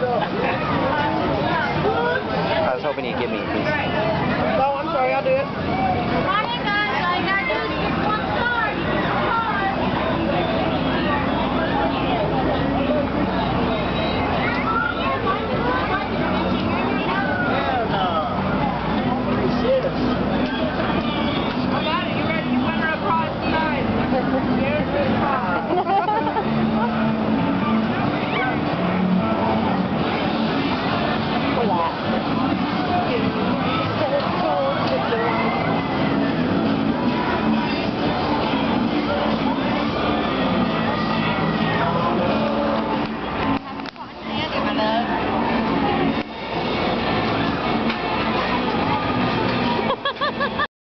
I was hoping you'd give me a piece.